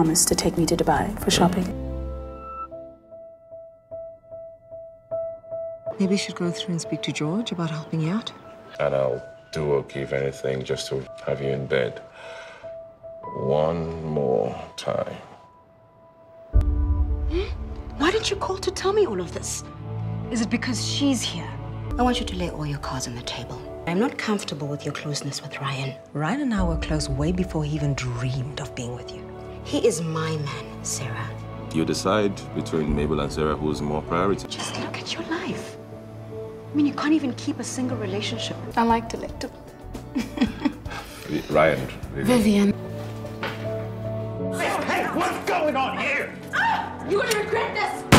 promised to take me to Dubai for shopping. Maybe you should go through and speak to George about helping you out. And I'll do or give anything just to have you in bed. One more time. Hmm? Why didn't you call to tell me all of this? Is it because she's here? I want you to lay all your cards on the table. I'm not comfortable with your closeness with Ryan. Ryan and I were close way before he even dreamed of being with you. He is my man, Sarah. You decide between Mabel and Sarah who's more priority. Just look at your life. I mean, you can't even keep a single relationship. I like to lick to Ryan. Vivian. Hey, what's going on here? Ah! You're gonna regret this!